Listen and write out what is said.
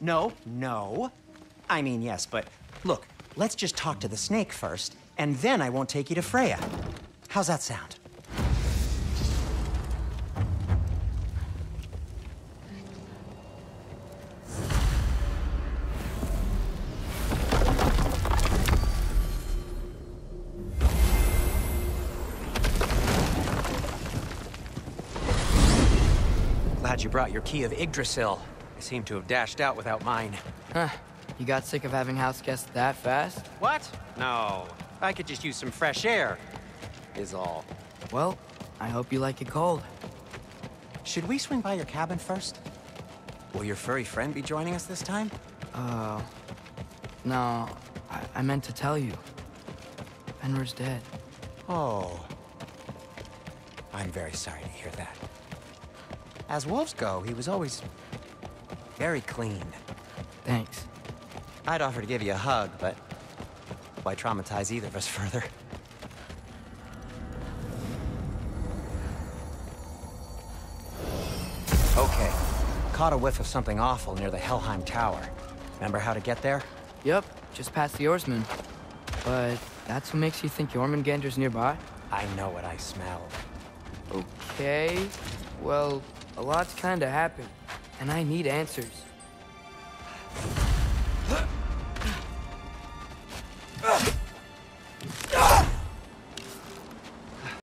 No, no. I mean, yes, but look, let's just talk to the snake first, and then I won't take you to Freya. How's that sound? Glad you brought your key of Yggdrasil. I seem to have dashed out without mine. Huh. You got sick of having house guests that fast? What? No. I could just use some fresh air, is all. Well, I hope you like it cold. Should we swing by your cabin first? Will your furry friend be joining us this time? Uh, no, I, I meant to tell you. Fenrir's dead. Oh. I'm very sorry to hear that. As wolves go, he was always very clean. Thanks. I'd offer to give you a hug, but why traumatize either of us further? Okay. Caught a whiff of something awful near the Helheim Tower. Remember how to get there? Yep, just past the oarsman. But that's what makes you think Jormungandr's nearby? I know what I smell. Okay. Well, a lot's kinda happened, and I need answers.